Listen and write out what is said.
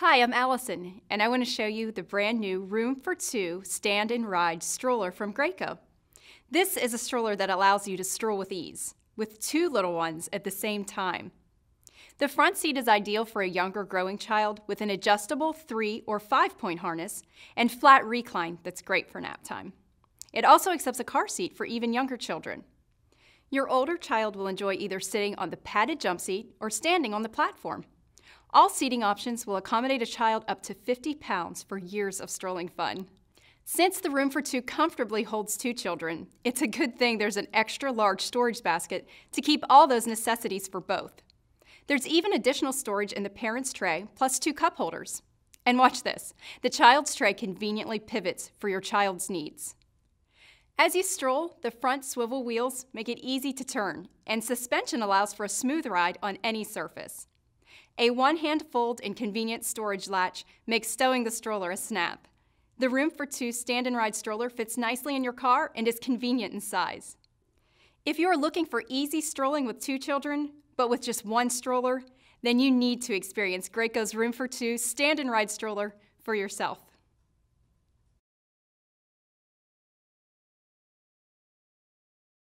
Hi, I'm Allison, and I want to show you the brand new Room for Two Stand and Ride stroller from Graco. This is a stroller that allows you to stroll with ease, with two little ones at the same time. The front seat is ideal for a younger growing child with an adjustable three or five point harness and flat recline that's great for nap time. It also accepts a car seat for even younger children. Your older child will enjoy either sitting on the padded jump seat or standing on the platform. All seating options will accommodate a child up to 50 pounds for years of strolling fun. Since the room for two comfortably holds two children, it's a good thing there's an extra large storage basket to keep all those necessities for both. There's even additional storage in the parent's tray, plus two cup holders. And watch this, the child's tray conveniently pivots for your child's needs. As you stroll, the front swivel wheels make it easy to turn, and suspension allows for a smooth ride on any surface. A one-hand fold and convenient storage latch makes stowing the stroller a snap. The room for two stand and ride stroller fits nicely in your car and is convenient in size. If you are looking for easy strolling with two children, but with just one stroller, then you need to experience Graco's Room for Two stand and ride stroller for yourself.